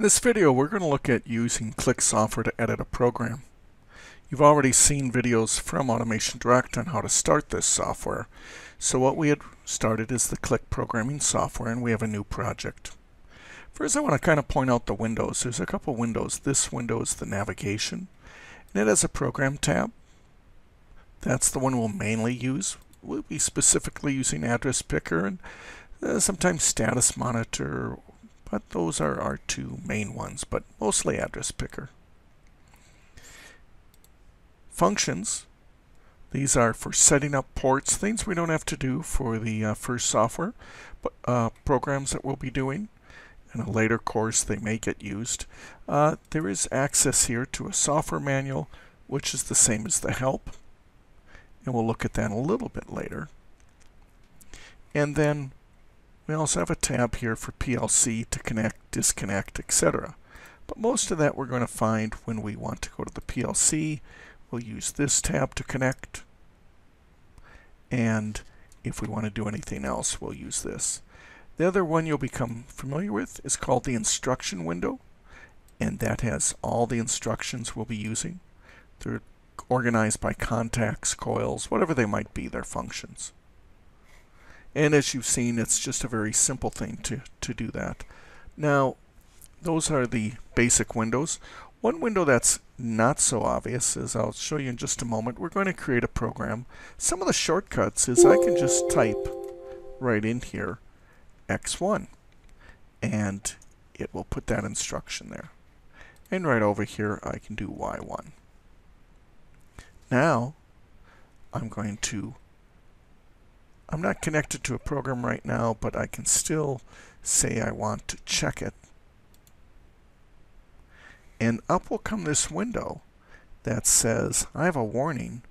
In this video, we're going to look at using Click software to edit a program. You've already seen videos from Automation Direct on how to start this software. So what we had started is the Click programming software, and we have a new project. First, I want to kind of point out the windows. There's a couple windows. This window is the navigation, and it has a program tab. That's the one we'll mainly use. We'll be specifically using Address Picker and uh, sometimes Status Monitor but those are our two main ones, but mostly address picker. Functions, these are for setting up ports, things we don't have to do for the uh, first software, but uh, programs that we'll be doing. In a later course, they may get used. Uh, there is access here to a software manual, which is the same as the help. And we'll look at that a little bit later. And then we also have a tab here for PLC to connect, disconnect, etc. But most of that we're going to find when we want to go to the PLC. We'll use this tab to connect. And if we want to do anything else, we'll use this. The other one you'll become familiar with is called the instruction window. And that has all the instructions we'll be using. They're organized by contacts, coils, whatever they might be, their functions. And as you've seen, it's just a very simple thing to, to do that. Now, those are the basic windows. One window that's not so obvious, as I'll show you in just a moment, we're going to create a program. Some of the shortcuts is I can just type right in here x1 and it will put that instruction there. And right over here I can do y1. Now I'm going to I'm not connected to a program right now, but I can still say I want to check it. And up will come this window that says, I have a warning.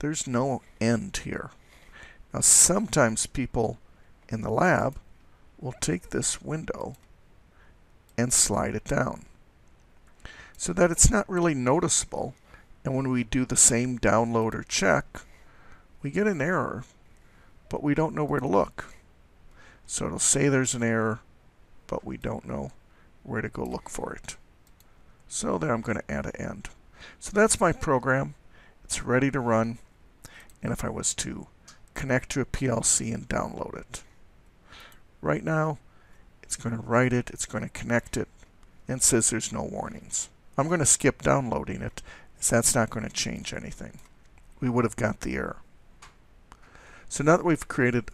There's no end here. Now sometimes people in the lab will take this window and slide it down so that it's not really noticeable. And when we do the same download or check, we get an error but we don't know where to look. So it'll say there's an error, but we don't know where to go look for it. So there I'm going to add an end. So that's my program. It's ready to run. And if I was to connect to a PLC and download it. Right now, it's going to write it, it's going to connect it, and it says there's no warnings. I'm going to skip downloading it, as that's not going to change anything. We would have got the error. So now that we've created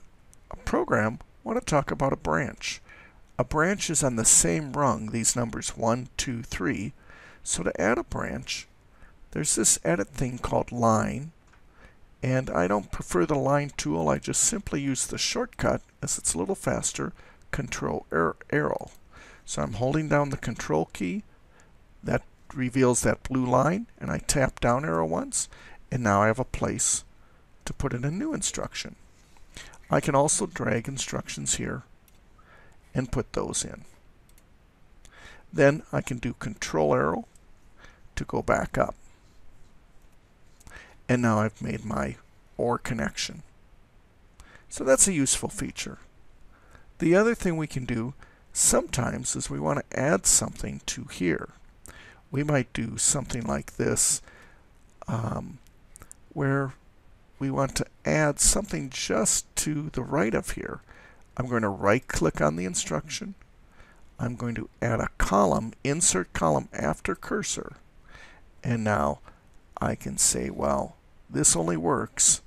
a program, I want to talk about a branch. A branch is on the same rung, these numbers 1, 2, 3. So to add a branch, there's this edit thing called line. And I don't prefer the line tool, I just simply use the shortcut, as it's a little faster, control er, arrow. So I'm holding down the control key, that reveals that blue line, and I tap down arrow once, and now I have a place to put in a new instruction. I can also drag instructions here and put those in. Then I can do control arrow to go back up. And now I've made my OR connection. So that's a useful feature. The other thing we can do sometimes is we want to add something to here. We might do something like this um, where we want to add something just to the right of here. I'm going to right click on the instruction. I'm going to add a column, insert column after cursor. And now I can say, well, this only works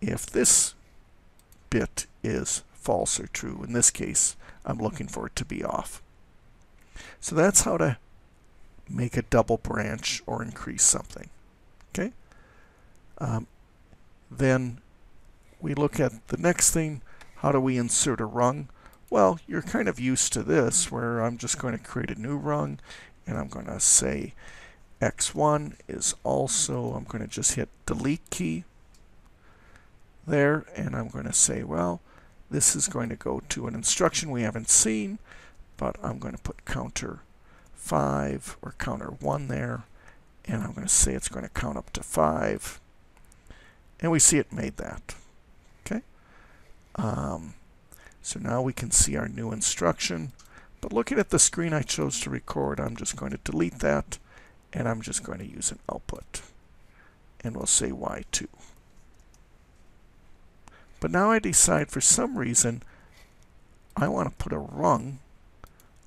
if this bit is false or true. In this case, I'm looking for it to be off. So that's how to make a double branch or increase something. Okay. Um, then we look at the next thing, how do we insert a rung? Well, you're kind of used to this, where I'm just going to create a new rung, and I'm going to say x1 is also, I'm going to just hit delete key there, and I'm going to say, well, this is going to go to an instruction we haven't seen, but I'm going to put counter 5 or counter 1 there, and I'm going to say it's going to count up to 5. And we see it made that. Okay. Um, so now we can see our new instruction. But looking at the screen I chose to record, I'm just going to delete that and I'm just going to use an output. And we'll say Y2. But now I decide for some reason I want to put a rung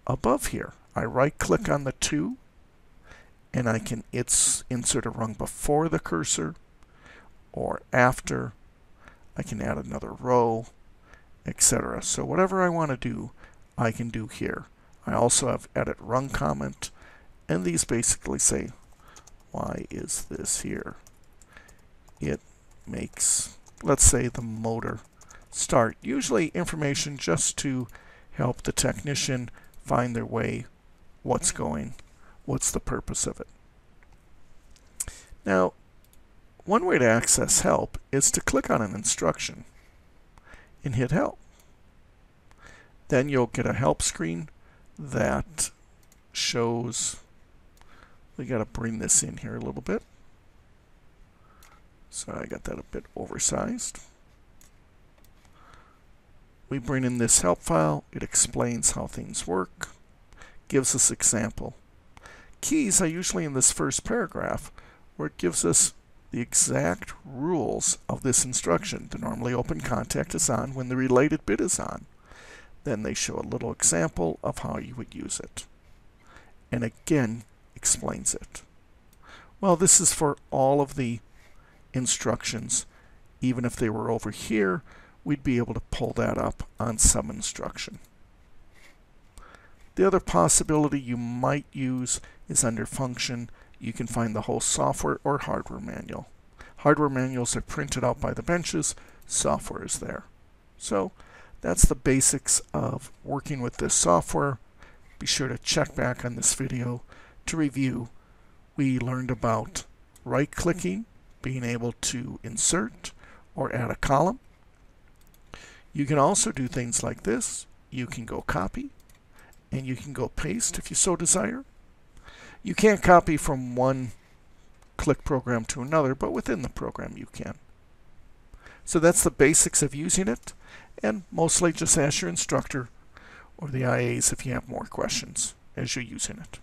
above here. I right click on the 2 and I can it's insert a rung before the cursor or after. I can add another row, etc. So whatever I want to do, I can do here. I also have edit rung comment, and these basically say, why is this here? It makes, let's say, the motor start. Usually information just to help the technician find their way, what's going, what's the purpose of it. Now, one way to access help is to click on an instruction and hit help. Then you'll get a help screen that shows, we got to bring this in here a little bit. So I got that a bit oversized. We bring in this help file. It explains how things work, gives us example. Keys are usually in this first paragraph where it gives us the exact rules of this instruction. The normally open contact is on when the related bit is on. Then they show a little example of how you would use it. And again, explains it. Well, this is for all of the instructions. Even if they were over here, we'd be able to pull that up on some instruction. The other possibility you might use is under function you can find the whole software or hardware manual. Hardware manuals are printed out by the benches, software is there. So that's the basics of working with this software. Be sure to check back on this video to review. We learned about right-clicking, being able to insert or add a column. You can also do things like this. You can go copy, and you can go paste if you so desire. You can't copy from one click program to another, but within the program you can. So that's the basics of using it, and mostly just ask your instructor or the IAs if you have more questions as you're using it.